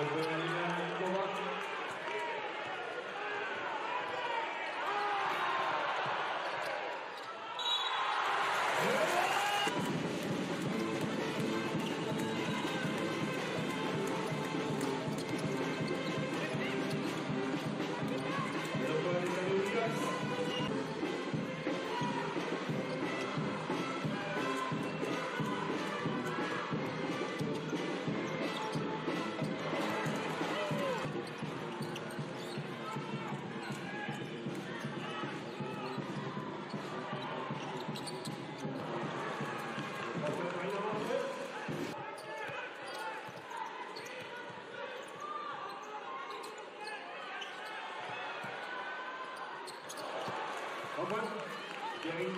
Yeah. Nochmal. Gering.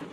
フフフ。